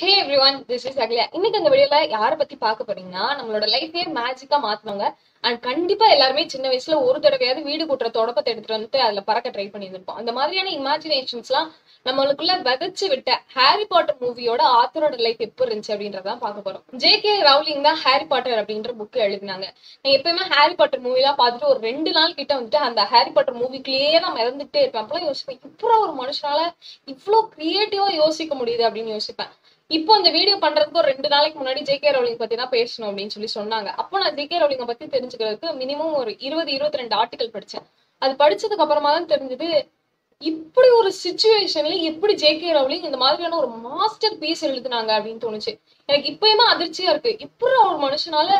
Hey everyone this is அக்லியா இன்னைக்கு இந்த வீடியோல யாரை பத்தி பார்க்க போறீங்கன்னா நம்மளோட லைஃபே மேஜிக்கா மாத்துவாங்க அண்ட் கண்டிப்பா எல்லாருமே சின்ன வயசுல ஒரு தடவையாவது வீடு கூட்டுற தொடப்பத்தை எடுத்துட்டு வந்துட்டு அதுல பறக்க ட்ரை பண்ணியிருந்திருப்போம். அந்த மாதிரியான இமேஜினேஷன்ஸ்லாம் நம்மளுக்குள்ள விதைச்சு விட்ட ஹாரி பாட்டர் மூவியோட ஆத்தரோட லைஃப் எப்படி இருந்துச்சு அப்படின்றதான் பார்க்க போறோம். ஜே கே ரவுலிங் தான் ஹாரி பாட்டர் அப்படின்ற புக் எழுதினாங்க. நான் எப்பயுமே ஹாரி பாட்டர் மூவிலாம் பார்த்துட்டு ஒரு ரெண்டு நாள் கிட்ட வந்துட்டு அந்த ஹாரி பாட்டர் மூவிக்குள்ளேயே நான் இறந்துட்டே இருப்பேன். அப்பெல்லாம் யோசிப்பேன் இப்போ ஒரு மனுஷனால இவ்வளோ கிரியேட்டிவா யோசிக்க முடியுது அப்படின்னு யோசிப்பேன். இப்போ இந்த வீடியோ பண்றதுக்கு ஒரு ரெண்டு நாளைக்கு முன்னாடி ஜே கே ரவுலிங் பத்தி தான் பேசணும் அப்படின்னு சொல்லி சொன்னாங்க. அப்போ நான் ஜே கே ரவுலிங்க பத்தி தெரிஞ்சுக்கிறதுக்கு மினிமம் ஒரு இருபது இருபத்தி ரெண்டு ஆர்டிகல் படிச்சேன். அது படிச்சதுக்கு அப்புறமா தான் தெரிஞ்சது இப்படி ஒரு சுச்சுவேஷன்ல எப்படி ஜே கே ரவுலிங் இந்த மாதிரியான ஒரு மாஸ்டர் பீஸ் எழுதுனாங்க அப்படின்னு தோணுச்சு. எனக்கு இப்பயுமே அதிர்ச்சியா இருக்கு. இப்படி ஒரு மனுஷனால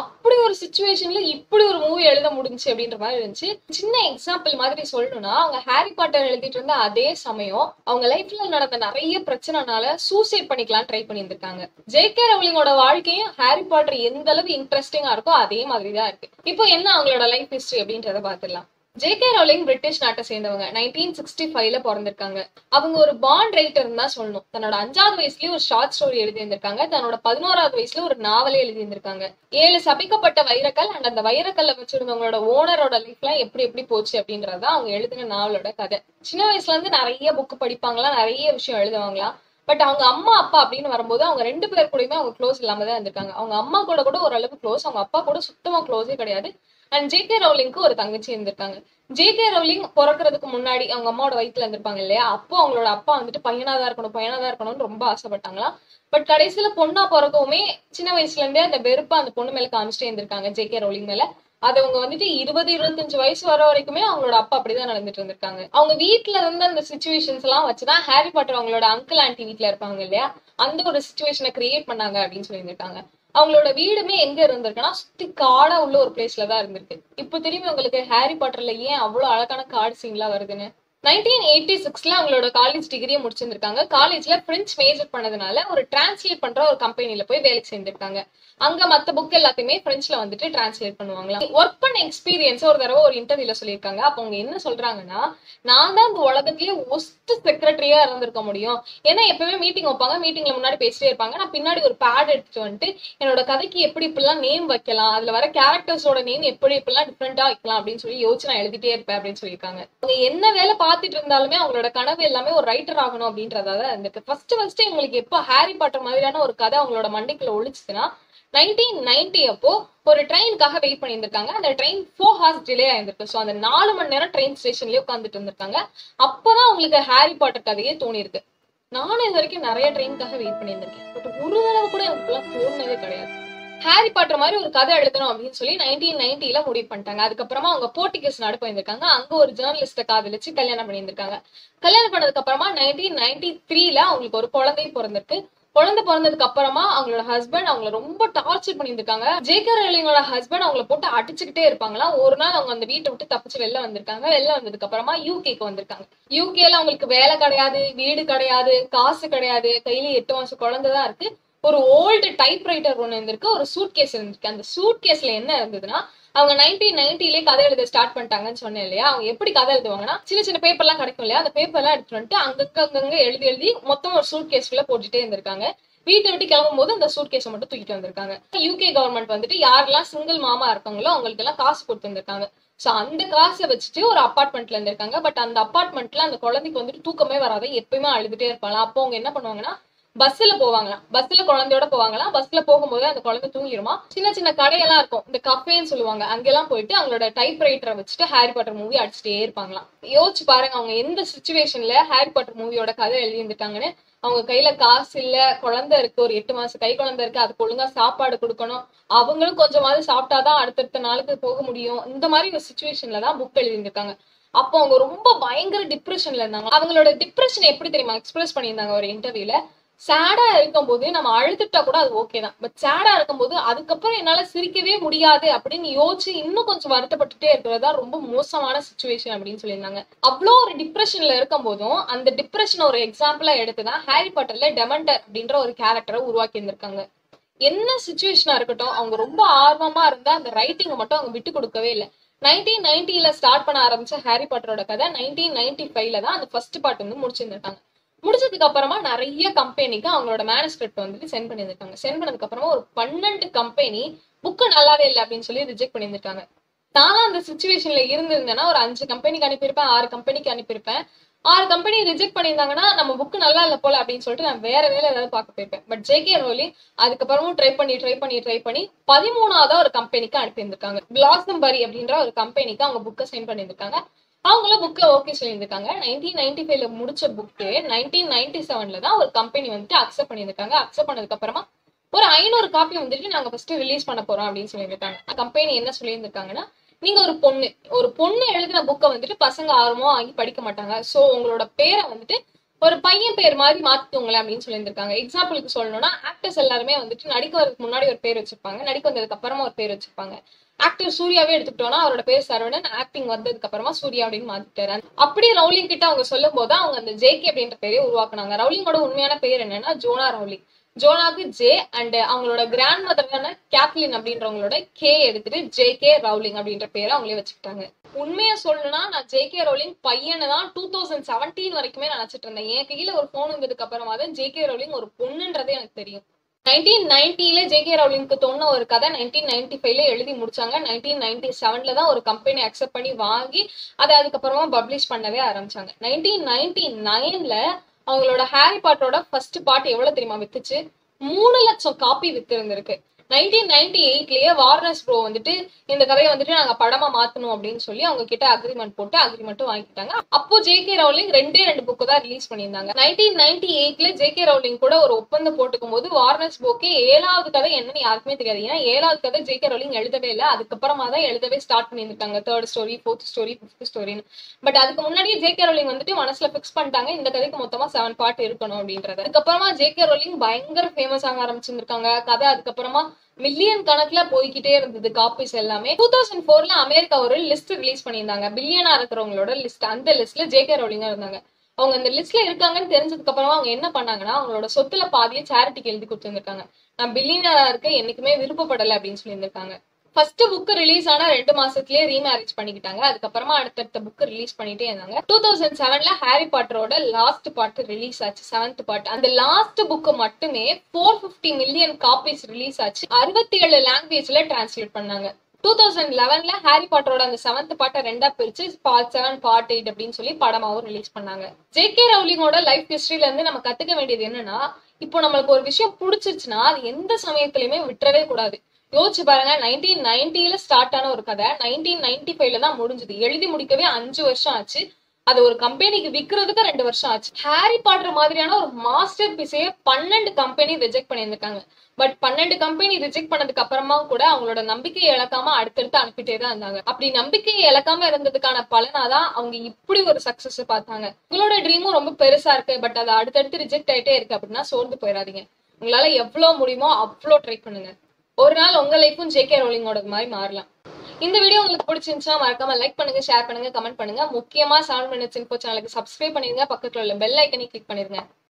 அப்படி ஒரு சுச்சுவேஷன்ல இப்படி ஒரு மூவி எழுத முடிஞ்சு அப்படின்ற மாதிரி இருந்துச்சு. சின்ன எக்ஸாம்பிள் மாதிரி சொல்லணும்னா அவங்க ஹாரி பாட்டர் எழுதிட்டு இருந்த அதே சமயம் அவங்க லைஃப்ல நடந்த நிறைய பிரச்சனைனால சூசைட் பண்ணிக்கலாம் ட்ரை பண்ணியிருந்திருக்காங்க. ஜே கே ரவுலிங்கோட வாழ்க்கையும் ஹாரி பாட்டர் எந்த அளவு இன்ட்ரெஸ்டிங்கா இருக்கோ அதே மாதிரி தான் இருக்கு. இப்போ என்ன அவங்களோட லைஃப் ஹிஸ்டரி அப்படின்றத பாத்துடலாம் ஜே கே ரோலிங் பிரிட்டிஷ் நாட்டை சேர்ந்தவங்க. நைன்டீன் சிக்ஸ்டி ஃபைவ்ல பிறந்திருக்காங்க. அவங்க ஒரு பாண்ட் ரைட்டர் தான் சொல்லணும். தன்னோட அஞ்சாவது வயசுலயே ஒரு ஷார்ட் ஸ்டோரி எழுதியிருந்திருக்காங்க. தன்னோட பதினோராவது வயசுல ஒரு நாவலே எழுதியிருந்திருக்காங்க. ஏழு சபிக்கப்பட்ட வைரக்கல் அண்ட் அந்த வைரக்கல்ல வச்சிருந்தவங்களோட ஓனரோட லைஃப்லாம் எப்படி எப்படி போச்சு அப்படின்றத அவங்க எழுதின நாவலோட கதை. சின்ன வயசுல இருந்து நிறைய புக் படிப்பாங்களா? நிறைய விஷயம் எழுதுவாங்களாம் பட் அவங்க அம்மா அப்பா அப்படின்னு வரும்போது அவங்க ரெண்டு பேர் கூடயுமே அவங்க க்ளோஸ் இல்லாம தான் இருந்திருக்காங்க. அவங்க அம்மா கூட கூட ஓரளவு க்ளோஸ் அவங்க அப்பா கூட சுத்தமா க்ளோஸே கிடையாது. அண்ட் ஜே கே ரவுலிங்க்கு ஒரு தங்கச்சி இருந்திருக்காங்க. ஜே கே ரவுலிங் பிறக்கிறதுக்கு முன்னாடி அவங்க அம்மாவோட வயிற்றுல இருந்திருப்பாங்க இல்லையா? அப்போ அவங்களோட அப்பா வந்துட்டு பையனாதான் இருக்கணும் பையனாதான் இருக்கணும்னு ரொம்ப ஆசைப்பட்டாங்களாம். பட் கடைசியில பொண்ணா பிறக்கவுமே சின்ன வயசுல இருந்தே அந்த வெறுப்பா அந்த பொண்ணு மேல காமிச்சிட்டே இருந்திருக்காங்க ஜே கே ரவுலிங் மேல. அது அவங்க வந்துட்டு இருபது இருபத்தஞ்சு வயசு வர வரைக்குமே அவங்களோட அப்பா அப்படிதான் நடந்துட்டு இருந்திருக்காங்க. அவங்க வீட்டுல இருந்த அந்த சுச்சுவேஷன்ஸ் எல்லாம் வச்சுதான் ஹாரி பாட்டர் அவங்களோட அங்கிள் ஆண்டி வீட்டுல இருப்பாங்க இல்லையா? அந்த ஒரு சுச்சுவேஷனை கிரியேட் பண்ணாங்க அப்படின்னு சொல்லியிருந்திருக்காங்க. அவங்களோட வீடுமே எங்க இருந்திருக்குன்னா சுத்தி காடா உள்ள ஒரு பிளேஸ்ல தான் இருந்திருக்கு. இப்போ திரும்பி உங்களுக்கு ஹாரி பாட்டர்ல ஏன் அவ்வளவு அழகான காடு சீன்லாம் வருதுன்னு? நைன்டீன் எயிட்டி சிக்ஸ்ல அவங்களோட காலேஜ் டிகிரியை முடிச்சிருந்திருக்காங்க. காலேஜ்ல பிரெஞ்ச் மேஜர் பண்ணதுனால ஒரு டிரான்ஸ்லேட் பண்ற ஒரு கம்பெனில போய் வேலைக்கு சேர்ந்திருக்காங்க. அங்க மத்த புக் எல்லாத்தையுமே பிரெஞ்ச்ல வந்துட்டு டிரான்ஸ்லேட் பண்ணுவாங்களா ஒர்க் பண்ண எக்ஸ்பீரியன்ஸ் ஒரு தடவை ஒரு இன்டர்வியூல சொல்லியிருக்காங்க. அப்ப அவங்க என்ன சொல்றாங்கன்னா நான் தான் இந்த உலகத்திலேயே ஒஸ்ட் செக்ரட்டரியா இருந்திருக்க முடியும். ஏன்னா எப்பவுமே மீட்டிங் வைப்பாங்க. மீட்டிங்ல முன்னாடி பேசிட்டே இருப்பாங்க. நான் பின்னாடி ஒரு பேட் எடுத்துட்டு வந்துட்டு என்னோட கதைக்கு எப்படி இப்படிலாம் நேம் வைக்கலாம் அதுல வர கேரக்டர்ஸோட நேம் எப்படி இப்படிலாம் டிஃப்ரெண்டா வைக்கலாம் அப்படின்னு சொல்லி யோசிச்சு நான் எழுதிட்டே இருப்பேன் அப்படின்னு சொல்லியிருக்காங்க. அவங்க என்ன வேலை பார்த்துட்டு இருந்தாலுமே அவங்களோட கனவு எல்லாமே ஒரு ரைட்டர் ஆகணும் அப்படின்றதா தான் இருந்திருக்கு ஃபர்ஸ்ட் ஃபர்ஸ்ட் எங்களுக்கு எப்போ ஹாரி பாட்டர் மாதிரியான ஒரு கதை அவங்களோட மண்டைக்குள்ள ஒழிச்சுன்னா நைன்டீன் நைன்டி அப்போ ஒரு ட்ரெயினுக்காக வெயிட் பண்ணியிருந்திருக்காங்க. அந்த ட்ரெயின் ஃபோர் ஹார்ஸ் டிலே ஆயிருந்திருக்கு. ஸோ அந்த நாலு மணி நேரம் ட்ரெயின் ஸ்டேஷன்லயே உட்காந்துட்டு இருந்திருக்காங்க. அப்போதான் அவங்களுக்கு ஹாரி பாட்டர் கதையே தோணிருக்கு நானும் இது வரைக்கும் நிறைய ட்ரெயினுக்காக வெயிட் பண்ணியிருந்திருக்கேன். பட் ஒரு தடவை கூட எனக்கு தோணுனதே கிடையாது. ஹாரி பாட்டர் மாதிரி ஒரு கதை எழுதணும் அப்படின்னு சொல்லி நைன்டீன் நைன்டில முடிவு பண்ணிட்டாங்க. அதுக்கப்புறமா அவங்க போர்ட்டிகஸ் நாடு போயிருந்திருக்காங்க. அங்க ஒரு ஜேர்னலிஸ்ட காதலிச்சு கல்யாணம் பண்ணியிருந்திருக்காங்க. கல்யாணம் பண்ணதுக்கு அப்புறமா நைன்டீன் நைன்டி த்ரீல அவங்களுக்கு ஒரு குழந்தை பிறந்திருக்கு. குழந்தை பிறந்ததுக்கு அப்புறமா அவங்களோட ஹஸ்பண்ட் அவங்கள ரொம்ப டார்ச்சர் பண்ணியிருந்திருக்காங்க. ஜேகே ரலிங்கோட ஹஸ்பண்ட் அவங்கள போட்டு அடிச்சுக்கிட்டே இருப்பாங்களா ஒரு நாள் அவங்க அந்த வீட்டை விட்டு தப்பிச்சு வெளில வந்திருக்காங்க. வெளில வந்ததுக்கு அப்புறமா யூகேக்கு வந்திருக்காங்க. யூகேல அவங்களுக்கு வேலை கிடையாது வீடு கிடையாது காசு கிடையாது. கையில எட்டு மாசம் குழந்தை தான் இருக்கு. ஒரு ஓல்டு டைப் ரைட்டர் ஒன்று இருந்திருக்கு ஒரு சூட் கேஸ் இருந்திருக்கு. அந்த சூட் கேஸ்ல என்ன இருந்ததுன்னா அவங்க நைன்டீன் நைன்டிலே கதை எழுத ஸ்டார்ட் பண்ணிட்டாங்கன்னு சொன்னேன் இல்லையா? அவங்க எப்படி கதை எழுதுவாங்கன்னா சின்ன சின்ன பேப்பர்லாம் கிடைக்கும் இல்லையா? அந்த பேப்பர்லாம் எடுத்துட்டு வந்துட்டு அங்கங்க அங்கங்க எழுதி எழுதி மொத்தம் ஒரு சூட் கேஸ்ல போட்டுட்டே இருந்திருக்காங்க. வீட்டை விட்டு கிளம்பும் போது அந்த சூட் கேஸை மட்டும் தூக்கிட்டு வந்திருக்காங்க. யூகே கவர்மெண்ட் வந்துட்டு யாரெல்லாம் சிங்கிள் மாமா இருக்காங்களோ அவங்களுக்கு எல்லாம் காசு கொடுத்து வந்திருக்காங்க. சோ அந்த காசை வச்சுட்டு ஒரு அப்பார்ட்மெண்ட்ல இருந்திருக்காங்க. பட் அந்த அப்பார்ட்மெண்ட்ல அந்த குழந்தைக்கு வந்துட்டு தூக்கமே வராது. எப்பயுமே அழுதுட்டே இருப்பாங்க. அப்போ அவங்க என்ன பண்ணுவாங்கன்னா பஸ்ல போவாங்களாம். பஸ்ல குழந்தையோட போவாங்களாம். பஸ்ல போகும்போது அந்த குழந்தை தூங்கிருமா? சின்ன சின்ன கடையெல்லாம் இருக்கும். இந்த கஃபேன்னு சொல்லுவாங்க. அங்கெல்லாம் போயிட்டு அவங்களோட டைப் ரைட்டரை வச்சுட்டு ஹாரி பாட்டர் மூவி அடிச்சுட்டே இருப்பாங்களாம். யோசிச்சு பாருங்க அவங்க எந்த சுச்சுவேஷன்ல ஹாரி பாட்டர் மூவியோட கதை எழுதி இருந்துட்டாங்கன்னு அவங்க கையில காசு இல்ல குழந்தை இருக்கு ஒரு எட்டு மாசம் கை குழந்தை இருக்கு அதுக்கு ஒழுங்கா சாப்பாடு கொடுக்கணும். அவங்களும் கொஞ்சமாவது சாப்பிட்டாதான் அடுத்தடுத்த நாளுக்கு போக முடியும். இந்த மாதிரி ஒரு சுச்சுவேஷன்ல தான் புக் எழுதியிருந்திருக்காங்க. அப்போ அவங்க ரொம்ப பயங்கர டிப்ரெஷன்ல இருந்தாங்க. அவங்களோட டிப்ரெஷன் எப்படி தெரியுமா? எக்ஸ்பிரஸ் பண்ணியிருந்தாங்க ஒரு இன்டர்வியூல சேடா இருக்கும்போது நம்ம அழுதுட்டா கூட அது ஓகே தான். பட் சேடா இருக்கும்போது அதுக்கப்புறம் என்னால சிரிக்கவே முடியாது அப்படின்னு யோசிச்சு இன்னும் கொஞ்சம் வருத்தப்பட்டுட்டே இருக்கிறதா ரொம்ப மோசமான சுச்சுவேஷன் அப்படின்னு சொல்லியிருந்தாங்க. அவ்வளோ ஒரு டிப்ரெஷன்ல இருக்கும் போதும் அந்த டிப்ரெஷன் ஒரு எக்ஸாம்பிளா எடுத்துதான் ஹாரி பாட்டர்ல டெமண்டர் அப்படின்ற ஒரு கேரக்டரை உருவாக்கி இருந்திருக்காங்க. என்ன சுச்சுவேஷனா இருக்கட்டும் அவங்க ரொம்ப ஆர்வமா இருந்தா அந்த ரைட்டிங்கை மட்டும் அவங்க விட்டு கொடுக்கவே இல்லை. நைன்டீன் நைன்டில ஸ்டார்ட் பண்ண ஆரம்பிச்ச ஹாரி பாட்டரோட கதை நைன்டீன் நைன்டி ஃபைவ்ல தான் அந்த ஃபர்ஸ்ட் பார்ட் வந்து முடிச்சிருந்துட்டாங்க முடிச்சதுக்கு அப்புறமா நிறைய கம்பெனிக்கு அவங்களோட மேனஸ்கிரிப்ட் வந்துட்டு சென்ட் பண்ணியிருக்காங்க சென்ட் பண்ணதுக்கு அப்புறமா ஒரு பன்னெண்டு கம்பெனி புக்கு நல்லாவே இல்லை அப்படின்னு சொல்லி ரிஜெக்ட் பண்ணியிருக்காங்க நானும் அந்த சுச்சுவேஷன்ல இருந்திருந்தேன்னா ஒரு அஞ்சு கம்பெனிக்கு அனுப்பியிருப்பேன் ஆறு கம்பெனிக்கு அனுப்பியிருப்பேன். ஆறு கம்பெனி ரிஜெக்ட் பண்ணியிருந்தாங்கன்னா நம்ம புக்கு நல்லா இல்லை போல அப்படின்னு சொல்லிட்டு நான் வேற வேலை ஏதாவது பார்க்க போயிருப்பேன். பட் ஜேகே ரோலி அதுக்கப்புறமும் ட்ரை பண்ணி ட்ரை பண்ணி ட்ரை பண்ணி பதிமூணாவதா ஒரு கம்பெனிக்கு அனுப்பியிருந்திருக்காங்க. பிளாசம்பரி அப்படின்ற ஒரு கம்பெனிக்கு அவங்க புக்கை சென்ட் பண்ணியிருக்காங்க அவங்களும் புக்கை ஓகே சொல்லியிருந்திருக்காங்க. நைன்டீன் நைன்டி ஃபைவ்ல முடிச்ச புக்கு நைன்டீன் நைன்டி செவன்ல தான் ஒரு கம்பெனி வந்துட்டு அக்செப்ட் பண்ணியிருக்காங்க அக்செப்ட் பண்ணதுக்கு அப்புறமா ஒரு ஐநூறு காப்பி வந்துட்டு நாங்க ஃபர்ஸ்ட் ரிலீஸ் பண்ண போறோம் அப்படின்னு சொல்லியிருக்காங்க கம்பெனி என்ன சொல்லியிருந்திருக்காங்கன்னா நீங்க ஒரு பொண்ணு ஒரு பொண்ணு எழுதின புக்கை வந்துட்டு பசங்க ஆர்வமா வாங்கி படிக்க மாட்டாங்க. சோ உங்களோட பேரை வந்துட்டு ஒரு பையன் பேர் மாதிரி மாத்திக்கோங்களேன் அப்படின்னு சொல்லியிருந்திருக்காங்க. எக்ஸாம்பிளுக்கு சொல்லணும்னா ஆக்டர்ஸ் எல்லாருமே வந்துட்டு நடிக்க வரதுக்கு முன்னாடி ஒரு பேர் வச்சிருப்பாங்க. நடிக்க வந்ததுக்கு அப்புறமா ஒரு பேர் வச்சிருப்பாங்க. ஆக்டர் சூர்யாவே எடுத்துக்கிட்டோம்னா அவரோட பேர் சரவணன் ஆக்டிங் வந்ததுக்கு அப்புறமா சூர்யா அப்படின்னு மாத்திட்டாரு. அப்படி ரவுலிங் கிட்ட அவங்க சொல்லும் போது அவங்க அந்த ஜேகே அப்படின்ற பேரே உருவாக்குனாங்க. ரவுலிங்கோட உண்மையான பேர் என்னன்னா ஜோனா ரவுலிங். ஜோனாக்கு ஜே அண்ட் அவங்களோட கிராண்ட் மதரான கேப்லின் அப்படின்றவங்களோட கே எடுத்துட்டு ஜே கே ரவுலிங் அப்படின்ற பேரை அவங்களே வச்சுக்கிட்டாங்க. உண்மையை சொல்லணும்னா நான் ஜே கே ரவுலிங் பையனை தான் டூ தௌசண்ட் செவன்டீன் வரைக்குமே நினைச்சிட்டு இருந்தேன். என் கையில ஒரு போன் வந்ததுக்கு அப்புறமா தான் ஜே கே ரவுலிங் ஒரு பொண்ணுன்றதே எனக்கு தெரியும். நைன்டீன் நைன்டில ஜே கே ரவுலிங்க்கு தோணுன ஒரு கதை நைன்டீன் நைன்டி ஃபைவ்ல எழுதி முடிச்சாங்க. நைன்டீன் நைன்டி செவன்ல தான் ஒரு கம்பெனி அக்செப்ட் பண்ணி வாங்கி அதை அதுக்கப்புறமா பப்ளிஷ் பண்ணவே ஆரம்பிச்சாங்க. நைன்டீன் நைன்டி நைன்ல அவங்களோட ஹாரி பாட்டரோட ஃபர்ஸ்ட் பாட்டு எவ்வளவு தெரியுமா வித்துச்சு? மூணு லட்சம் காப்பி வித்து இருந்திருக்கு நைன்டீன் நைன்டி எயிட்லயே வார்னஸ் ப்ரோ வந்துட்டு இந்த கதையை வந்துட்டு நாங்க படமா மாத்தணும் அப்படின்னு சொல்லி அவங்க கிட்ட அக்ரிமெண்ட் போட்டு அக்ரிமெண்ட்டும் வாங்கிட்டாங்க அப்போ ஜே கே ரவுலிங் ரெண்டே ரெண்டு புக்கு தான் ரிலீஸ் பண்ணியிருந்தாங்க. நைன்டீன் நைன்டி எயிட்ல ஜே கே ரவுலிங் கூட ஒரு ஒப்பந்தம் போட்டுக்கும் போது வார்னஸ் ப்ரோக்கே ஏழாவது கதை என்னன்னு யாருக்குமே தெரியாது. ஏன்னா ஏழாவது கதை ஜே கே ரவுலிங் எழுதவே இல்லை. அதுக்கப்புறமா தான் எழுதவே ஸ்டார்ட் பண்ணியிருக்காங்க. Third story fourth story fifth ஸ்டோரின்னு but அதுக்கு முன்னாடியே ஜே கே ரவுலிங் வந்துட்டு மனசுல ஃபிக்ஸ் பண்ணிட்டாங்க. இந்த கதைக்கு மொத்தமா செவன் பார்ட் இருக்கணும் அப்படின்றது. அதுக்கப்புறமா ஜே கே ரோலிங் பயங்கர ஃபேமஸ் ஆக ஆரம்பிச்சிருந்திருக்காங்க. கதை அதுக்கப்புறமா மில்லியன் கணக்குல போய்கிட்டே இருந்தது காப்பீஸ் எல்லாமே. டூ தௌசண்ட் ஃபோர்ல அமெரிக்கா ஒரு லிஸ்ட் ரிலீஸ் பண்ணியிருந்தாங்க. பில்லியனா இருக்கிறவங்களோட லிஸ்ட் அந்த லிஸ்ட்ல ஜே கே ரோலிங்கா இருந்தாங்க. அவங்க அந்த லிஸ்ட்ல இருக்காங்கன்னு தெரிஞ்சதுக்கு அப்புறமா அவங்க என்ன பண்ணாங்கன்னா அவங்களோட சொத்துல பாதியை சேரிட்டிக்கு எழுதி கொடுத்துருந்துருக்காங்க. நான் பில்லியனரா இருக்க என்னைக்குமே விருப்பப்படலை அப்படின்னு சொல்லியிருந்திருக்காங்க. ஃபர்ஸ்ட் புக் ரிலீஸ் ஆன ரெண்டு மாசத்துலயே ரீமேரேஜ் பண்ணிக்கிட்டாங்க. அதுக்கப்புறமா அடுத்தடுத்த புக் ரிலீஸ் பண்ணிட்டே இருந்தாங்க. டூ தௌசண்ட் செவன்ல ஹாரி பாட்டரோட லாஸ்ட் பார்ட் ரிலீஸ் ஆச்சு செவன்த் பார்ட் அந்த லாஸ்ட் புக் மட்டுமே four fifty million copies release ஆச்சு. அறுபத்தி ஏழு லாங்குவேஜ்ல டிரான்ஸ்லேட் பண்ணாங்க. டூ தௌசண்ட் லெவன்ல ஹாரி பாட்டரோட அந்த செவன்த் பாட்டை ரெண்டா பிரிச்சு பார்ட் செவன் பார்ட் எயிட் அப்படின்னு சொல்லி படமாவும் ரிலீஸ் பண்ணாங்க. ஜே கே ரவுலிங்கோட லைஃப் ஹிஸ்டரியில இருந்து நம்ம கத்துக்க வேண்டியது என்னன்னா இப்போ நம்மளுக்கு ஒரு விஷயம் பிடிச்சிருச்சுன்னா அது எந்த சமயத்திலயுமே விட்டுறவே கூடாது. யோசிச்சு பாருங்க நைன்டீன் நைன்டில ஸ்டார்ட் ஆன ஒரு கதை நைன்டீன் நைன்டி ஃபைவ்ல தான் முடிஞ்சது. எழுதி முடிக்கவே அஞ்சு வருஷம் ஆச்சு. அது ஒரு கம்பெனிக்கு விற்கிறதுக்கு ரெண்டு வருஷம் ஆச்சு. ஹாரி பாட்டர் மாதிரியான ஒரு மாஸ்டர் பீஸையே பன்னெண்டு கம்பெனி ரிஜெக்ட் பண்ணியிருந்திருக்காங்க. பட் பன்னெண்டு கம்பெனி ரிஜெக்ட் பண்ணதுக்கு அப்புறமா கூட அவங்களோட நம்பிக்கையை இழக்காம அடுத்தடுத்து அனுப்பிட்டே தான் இருந்தாங்க. அப்படி நம்பிக்கையை இழக்காம இருந்ததுக்கான பலனாதான் அவங்க இப்படி ஒரு சக்சஸ் பார்த்தாங்க. உங்களோட ட்ரீமும் ரொம்ப பெருசா இருக்கு. பட் அது அடுத்தடுத்து ரிஜெக்ட் ஆயிட்டே இருக்கு அப்படின்னா சோர்ந்து போயிடாதீங்க. உங்களால எவ்வளவு முடியுமோ அவ்வளோ ட்ரை பண்ணுங்க. ஒரு நாள் உங்க லைஃப்பும் ஜே கே ரோலிங்கோட மாதிரி மாறலாம். இந்த வீடியோ உங்களுக்கு பிடிச்சிருந்துச்சா மறக்காம லைக் பண்ணுங்க ஷேர் பண்ணுங்க கமெண்ட் பண்ணுங்க. முக்கியமா செவன் மினிட்ஸ் இன்போ சேனலுக்கு சப்ஸ்கிரைப் பண்ணிருங்க பக்கத்துல உள்ள பெல் ஐக்கனை கிளிக் பண்ணிருங்க